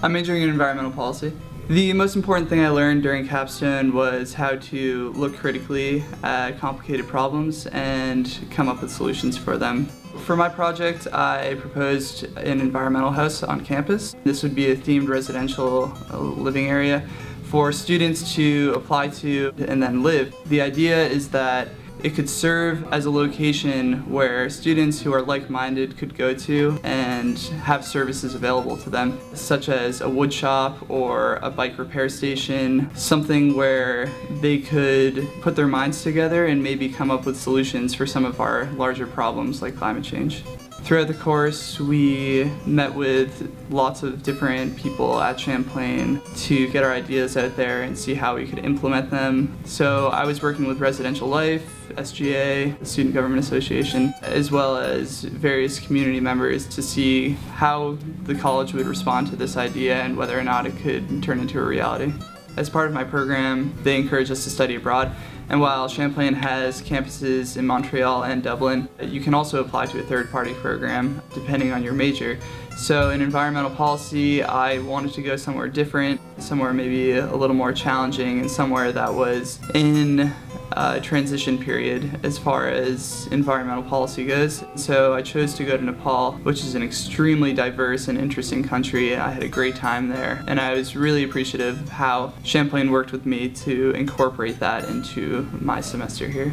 I'm majoring in environmental policy. The most important thing I learned during capstone was how to look critically at complicated problems and come up with solutions for them. For my project, I proposed an environmental house on campus. This would be a themed residential uh, living area for students to apply to and then live. The idea is that it could serve as a location where students who are like-minded could go to and have services available to them, such as a wood shop or a bike repair station, something where they could put their minds together and maybe come up with solutions for some of our larger problems like climate change. Throughout the course, we met with lots of different people at Champlain to get our ideas out there and see how we could implement them. So I was working with Residential Life, SGA, the Student Government Association, as well as various community members to see how the college would respond to this idea and whether or not it could turn into a reality. As part of my program, they encourage us to study abroad, and while Champlain has campuses in Montreal and Dublin, you can also apply to a third-party program depending on your major. So in environmental policy, I wanted to go somewhere different, somewhere maybe a little more challenging, and somewhere that was in uh, transition period as far as environmental policy goes. So I chose to go to Nepal, which is an extremely diverse and interesting country. I had a great time there, and I was really appreciative of how Champlain worked with me to incorporate that into my semester here.